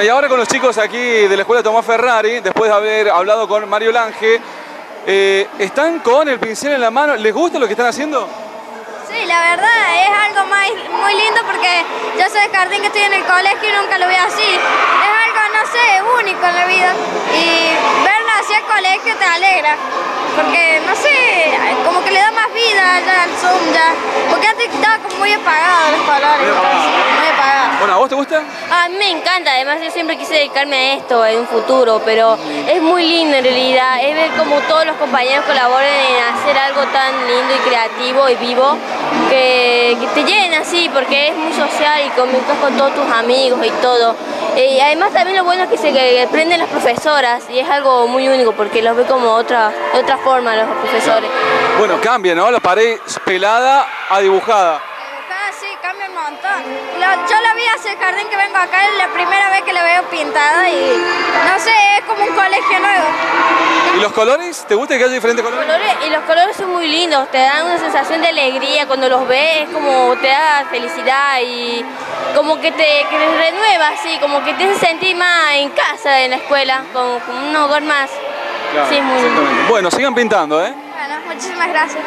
Y ahora con los chicos aquí de la Escuela Tomás Ferrari, después de haber hablado con Mario Lange, eh, están con el pincel en la mano. ¿Les gusta lo que están haciendo? Sí, la verdad es algo muy, muy lindo porque yo soy de jardín que estoy en el colegio y nunca lo veo así. Es algo, no sé, único en la vida. Y verlo así al colegio te alegra. Porque, no sé, como que le da más vida ya al Zoom ya. Porque antes estaba como muy apagado los colores. Bueno, ¿a vos te gusta? A mí me encanta, además yo siempre quise dedicarme a esto en un futuro, pero es muy lindo en realidad, es ver cómo todos los compañeros colaboran en hacer algo tan lindo y creativo y vivo que, que te llena así, porque es muy social y comentas con todos tus amigos y todo. Y además también lo bueno es que se que aprenden las profesoras y es algo muy único porque los ve como otra, de otra forma los profesores. Bueno, cambia, ¿no? La pared pelada a dibujada. Sí, cambia un montón. Lo- yo la vi hace jardín que vengo acá, es la primera vez que la veo pintada y no sé, es como un colegio nuevo. ¿Y los colores? ¿Te gusta que haya diferentes colores? Colores- y los colores son muy lindos, te dan una sensación de alegría cuando los ves, es como te da felicidad y como que te, que te renueva, así, como que te hace sentir más en casa en la escuela, como, como un hogar más. Claro, sí, es muy lindo. Bueno, sigan pintando, ¿eh? Bueno, muchísimas gracias.